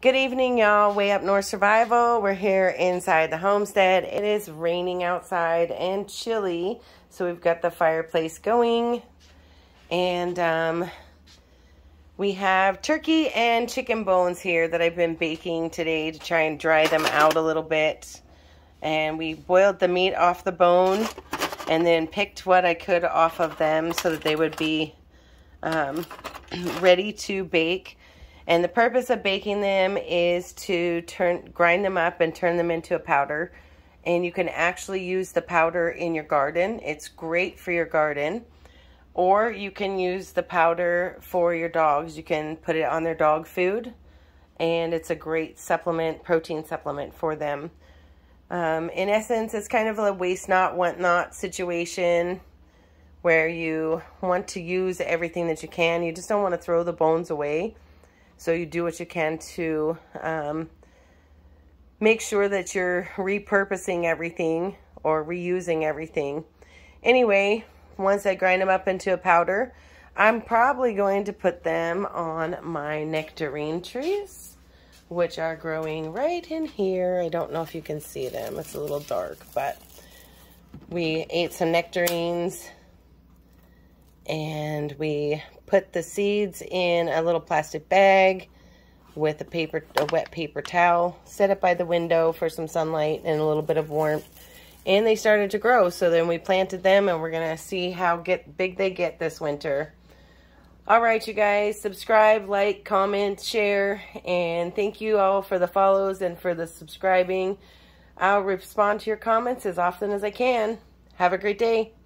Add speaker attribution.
Speaker 1: Good evening, y'all. Way Up North Survival. We're here inside the homestead. It is raining outside and chilly, so we've got the fireplace going. And um, we have turkey and chicken bones here that I've been baking today to try and dry them out a little bit. And we boiled the meat off the bone and then picked what I could off of them so that they would be um, ready to bake. And the purpose of baking them is to turn, grind them up and turn them into a powder. And you can actually use the powder in your garden. It's great for your garden. Or you can use the powder for your dogs. You can put it on their dog food. And it's a great supplement, protein supplement for them. Um, in essence, it's kind of a waste not, want not situation where you want to use everything that you can. You just don't want to throw the bones away. So you do what you can to um, make sure that you're repurposing everything or reusing everything. Anyway, once I grind them up into a powder, I'm probably going to put them on my nectarine trees, which are growing right in here. I don't know if you can see them. It's a little dark, but we ate some nectarines and we put the seeds in a little plastic bag with a paper, a wet paper towel, set it by the window for some sunlight and a little bit of warmth. And they started to grow. So then we planted them and we're going to see how get big they get this winter. All right, you guys, subscribe, like, comment, share, and thank you all for the follows and for the subscribing. I'll respond to your comments as often as I can. Have a great day.